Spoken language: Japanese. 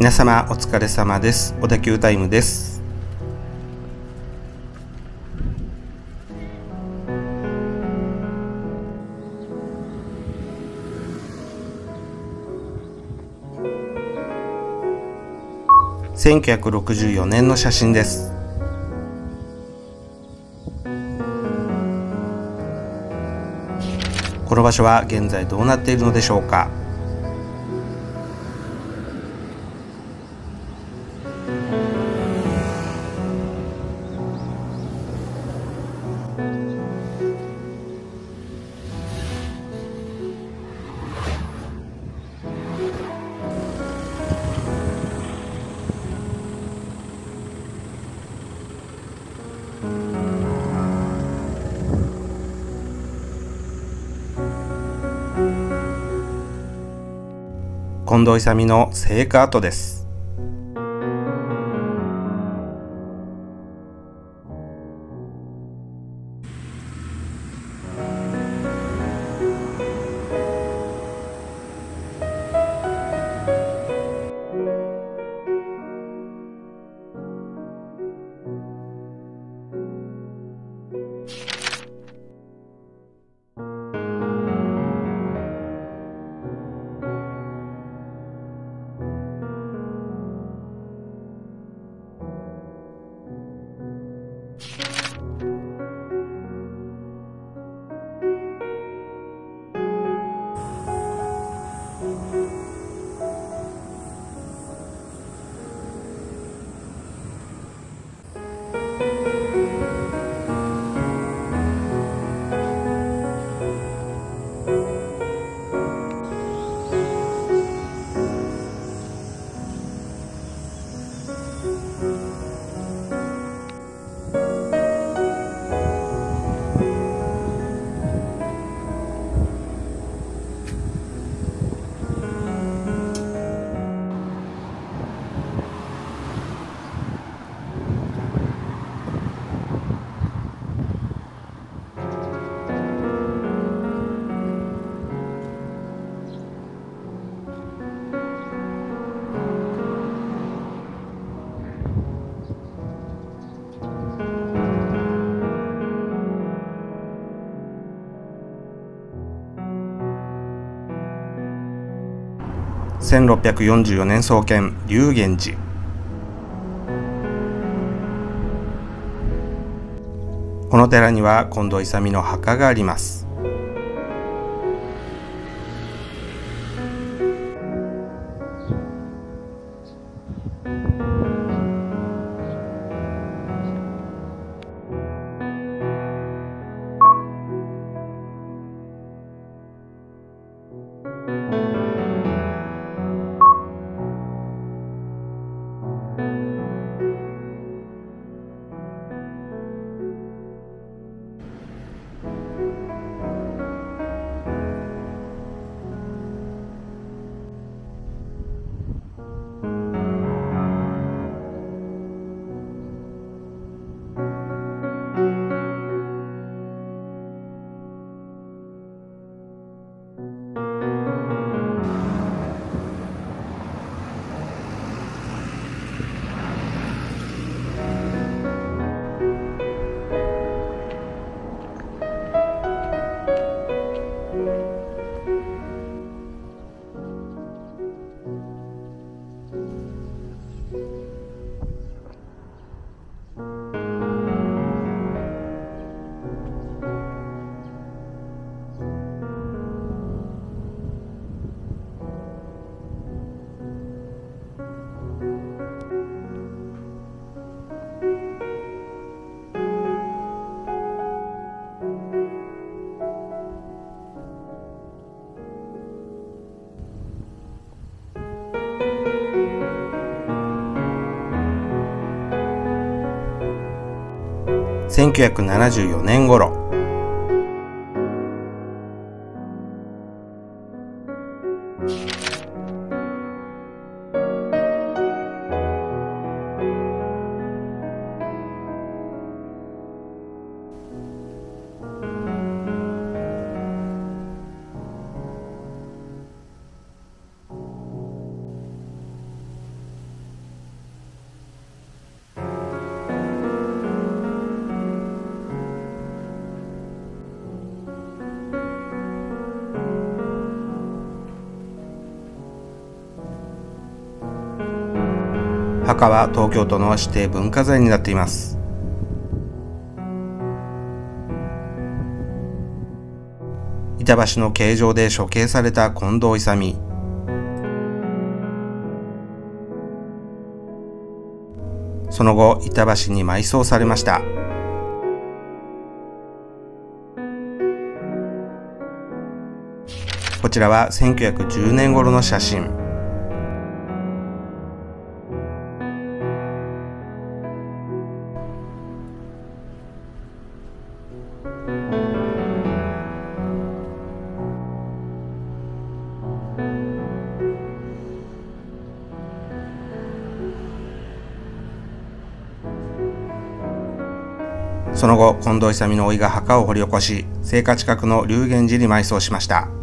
皆様お疲れ様です。小田急タイムです。1964年の写真です。この場所は現在どうなっているのでしょうか。近藤勇の聖火跡です。1644年創建龍源寺。この寺には近藤勇の墓があります。1974年頃。墓は東京都の指定文化財になっています。板橋の形状で処刑された近藤勇。その後板橋に埋葬されました。こちらは1910年頃の写真。その後、近藤勇の甥が墓を掘り起こし、聖火近くの龍源寺に埋葬しました。